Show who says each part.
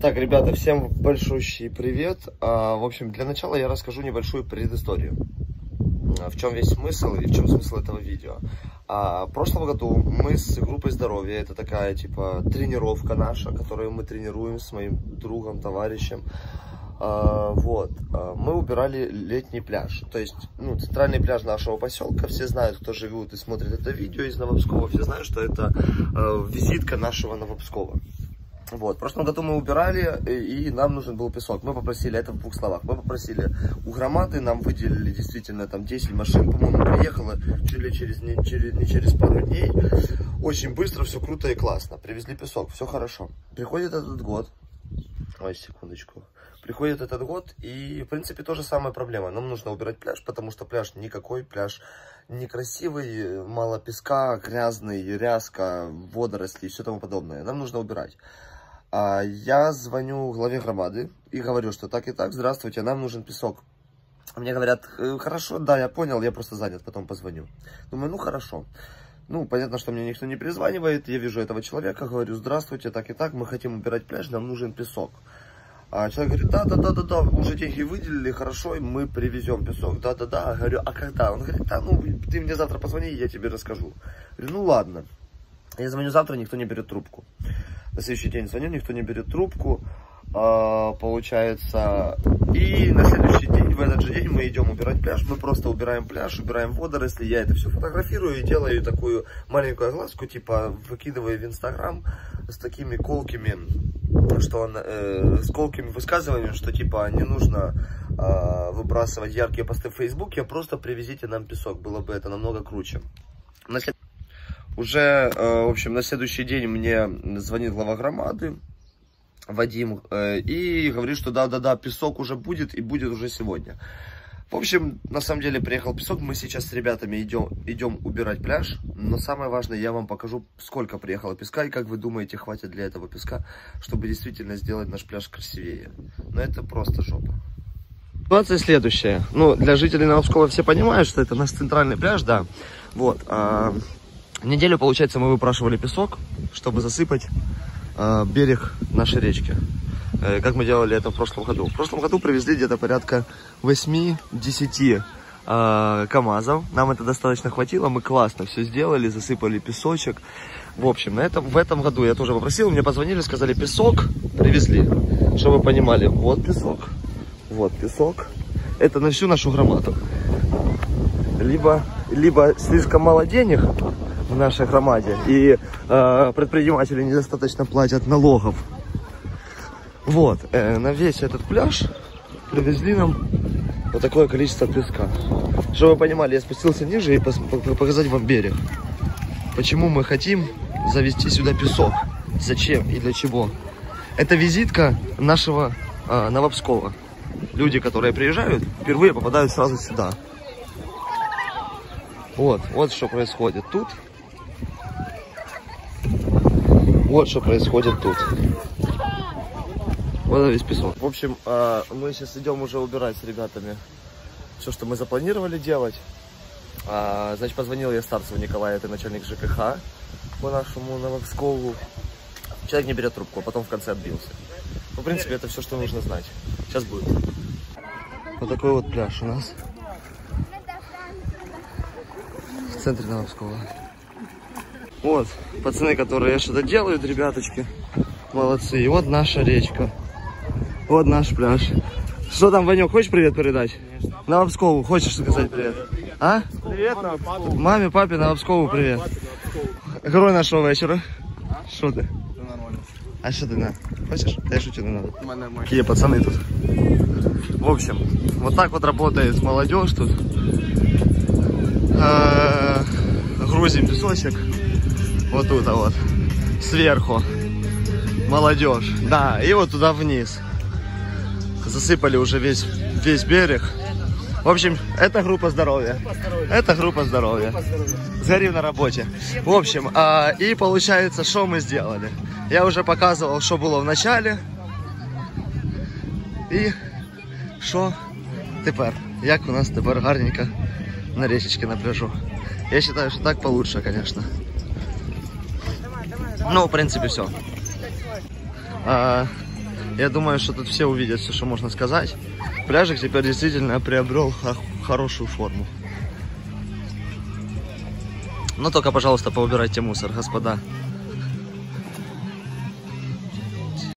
Speaker 1: Так, ребята, всем большущий привет. А, в общем, для начала я расскажу небольшую предысторию. А, В чем весь смысл и в чем смысл этого видео. А, в прошлом году мы с группой здоровья, это такая типа тренировка наша, которую мы тренируем с моим другом, товарищем. А, вот, мы убирали летний пляж, то есть, ну, центральный пляж нашего поселка, все знают, кто живет и смотрит это видео из Новопскова, все знают, что это визитка нашего Новопскова. Вот, в прошлом году мы убирали, и и нам нужен был песок. Мы попросили, это в двух словах, мы попросили у громады, нам выделили действительно там 10 машин, по-моему, приехало чуть ли через не, через, не через пару дней. Очень быстро, все круто и классно. Привезли песок, все хорошо. Приходит этот год, ой, секундочку. Приходит этот год, и, в принципе, тоже самая проблема. Нам нужно убирать пляж, потому что пляж никакой, пляж некрасивый, мало песка, грязный, ряска, водоросли и все тому подобное. Нам нужно убирать. А, Я звоню главе громады и говорю, что так и так, здравствуйте, нам нужен песок. Мне говорят, «Э, хорошо, да, я понял, я просто занят, потом позвоню. Думаю, ну хорошо. Ну, понятно, что мне никто не перезванивает, я вижу этого человека, говорю, здравствуйте, так и так, мы хотим убирать пляж, нам нужен песок. А человек говорит, да, да, да, да, да, уже деньги выделили, хорошо, мы привезем песок, да, да, да. Говорю, а когда? Он говорит, да, ну, ты мне завтра позвони, я тебе расскажу. Говорю, ну, ладно. Я звоню завтра, никто не берет трубку. На следующий день звоню, никто не берет трубку. А, получается, и на следующий день, в этот же день мы идем убирать пляж. Мы просто убираем пляж, убираем водоросли. Я это все фотографирую и делаю такую маленькую огласку, типа выкидываю в Инстаграм с такими колкими, что э, с колкими высказываниями, что типа не нужно э, выбрасывать яркие посты в Фейсбуке, а просто привезите нам песок, было бы это намного круче. На Уже, э, в общем, на следующий день мне звонит глава громады, Вадим, э, и говорит, что да-да-да, песок уже будет, и будет уже сегодня. В общем, на самом деле приехал песок, мы сейчас с ребятами идем, идем убирать пляж, но самое важное, я вам покажу, сколько приехало песка, и как вы думаете, хватит для этого песка, чтобы действительно сделать наш пляж красивее. Но это просто жопа. Ситуация следующая. Ну, для жителей Новоскова все понимают, что это наш центральный пляж, да. Вот. а, неделю, получается, мы выпрашивали песок, чтобы засыпать а, берег нашей речки. Э, Как мы делали это в прошлом году. В прошлом году привезли где-то порядка 8-10 а, КАМАЗов. Нам это достаточно хватило, мы классно все сделали, засыпали песочек. В общем, на этом, в этом году я тоже попросил, мне позвонили, сказали, песок привезли. Чтобы вы понимали, вот песок, вот песок. Это на всю нашу громаду. Либо, либо слишком мало денег нашей громаде, и э, предприниматели недостаточно платят налогов. Вот, э, на весь этот пляж привезли нам вот такое количество песка. Чтобы вы понимали, я спустился ниже и показать вам берег. Почему мы хотим завести сюда песок? Зачем и для чего? Это визитка нашего э, Новопскова. Люди, которые приезжают, впервые попадают сразу сюда. Вот, вот что происходит тут. Вот что происходит тут. Вот весь песок. В общем, а, мы сейчас идем уже убирать с ребятами все, что мы запланировали делать. А, Значит, позвонил я Старцеву Николаю, это начальник ЖКХ по нашему Новопскову. Человек не берет трубку, а потом в конце отбился. Ну, в принципе, это все, что нужно знать. Сейчас будет. Вот такой вот пляж у нас. В центре Новопского. Вот, пацаны, которые что-то делают, ребяточки. Молодцы. И вот наша речка. Вот наш пляж. Что там, Ванек, хочешь привет передать? Новопскову, хочешь сказать привет? А?
Speaker 2: Привет, Новопскову.
Speaker 1: Маме, папе, Новопскову привет. Герой нашего. Що ти?
Speaker 2: Все нормально.
Speaker 1: А що ти на? Хочеш? Та я шучу, не надо. Какие пацаны тут. В общем, вот так вот работает молодежь тут. Э, Грузим песочек. Вот тут, а вот. Сверху. Молодежь. Да, и вот туда вниз. Засыпали уже весь, весь берег. В общем, это группа здоровья. Это группа здоровья. Сгорим на работе. В общем, а, и получается, что мы сделали? Я уже показывал, что было в начале. І що тепер? Як у нас тепер гарненько на річечці на пляжу? Я вважаю, що так получше, звісно. Ну, в принципі, все. А, Я думаю, что тут все увидят все, что можно сказать. Пляжик теперь действительно приобрел хо- хорошую форму. Но только, пожалуйста, поубирайте мусор, господа.